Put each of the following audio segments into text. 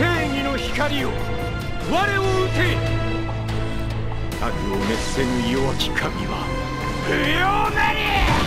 正義の光を我を討て。悪を滅せぬ弱き神は不要なり。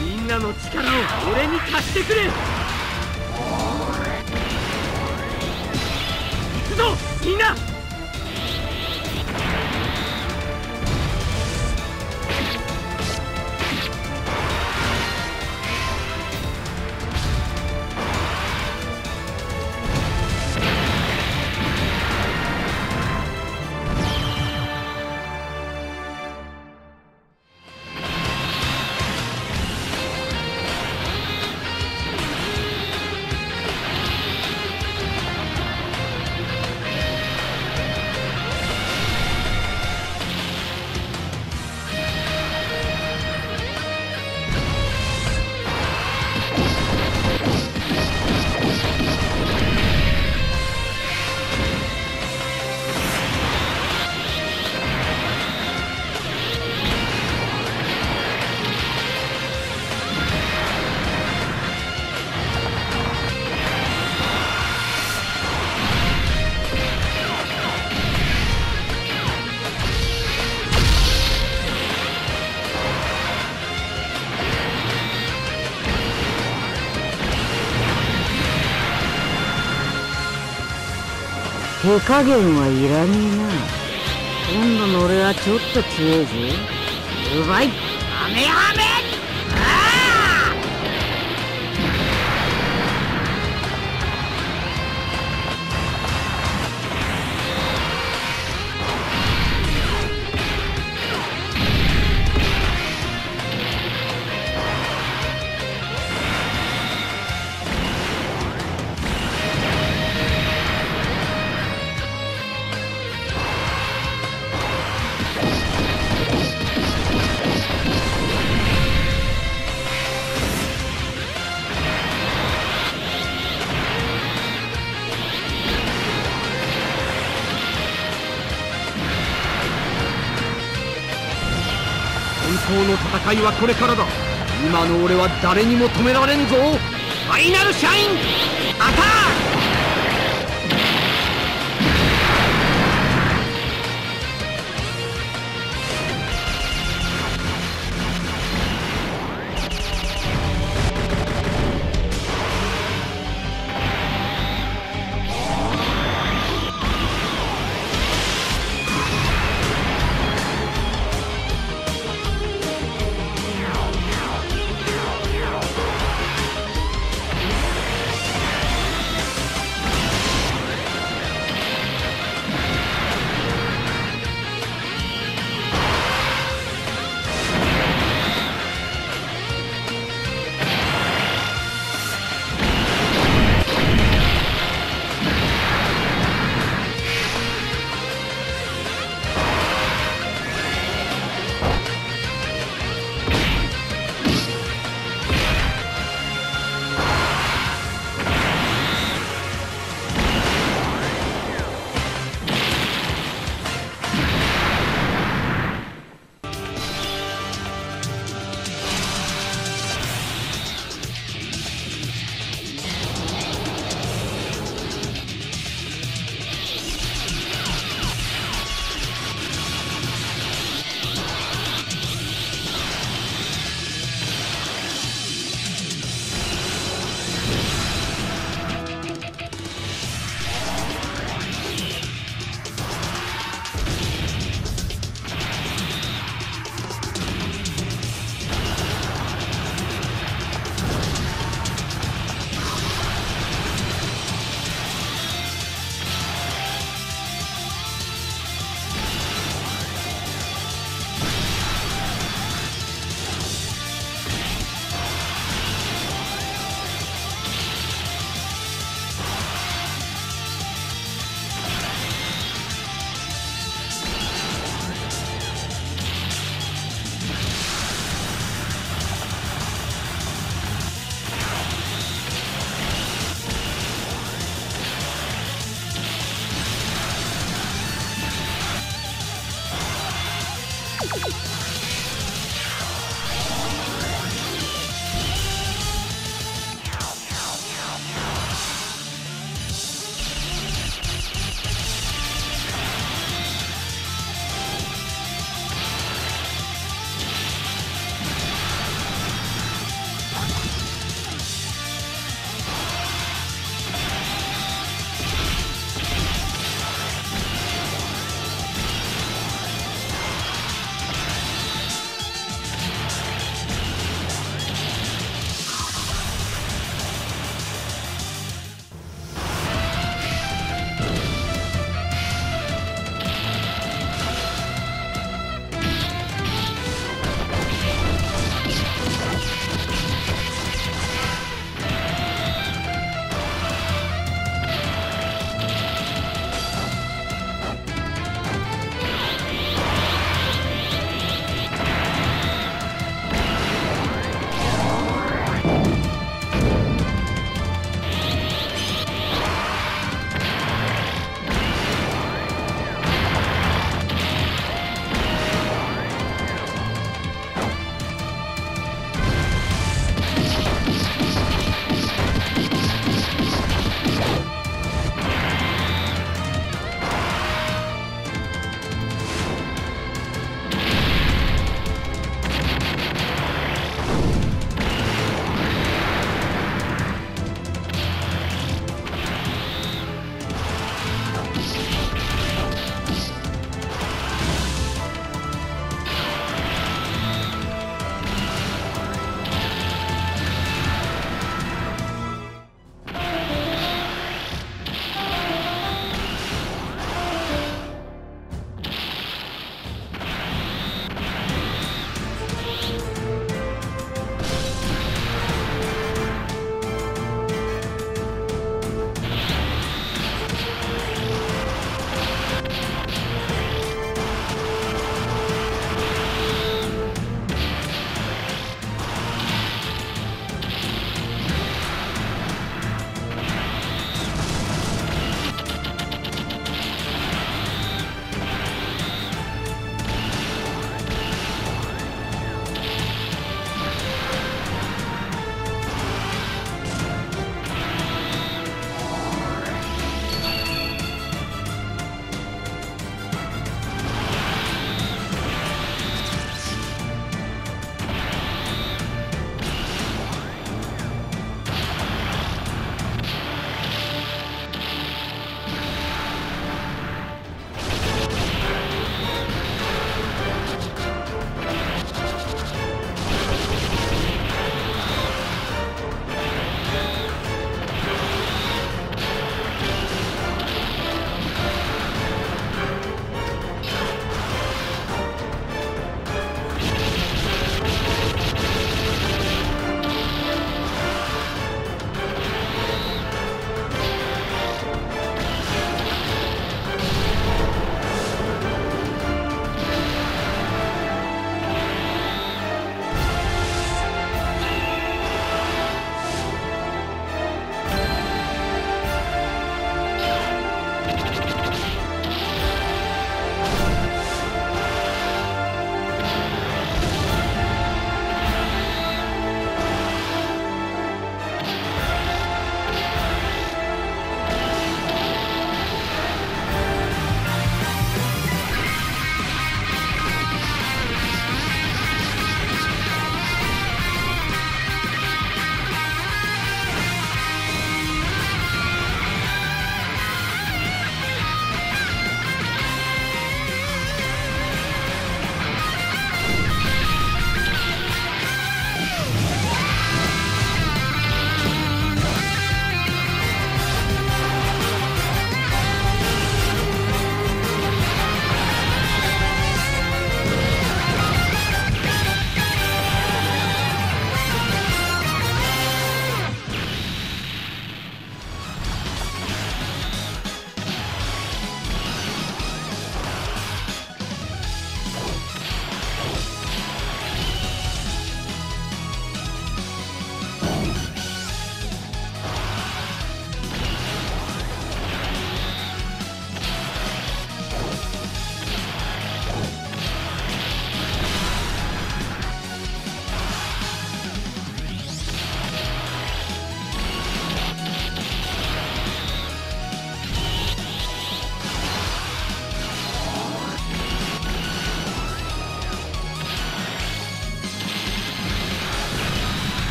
みんなの力を俺に貸してくれ。行くぞみんな。手加減はいらねえな。今度の俺はちょっと強えぜ。うまい。ハメハメ戦いはこれからだ。今の俺は誰にも止められんぞ。ファイナルシャインアタック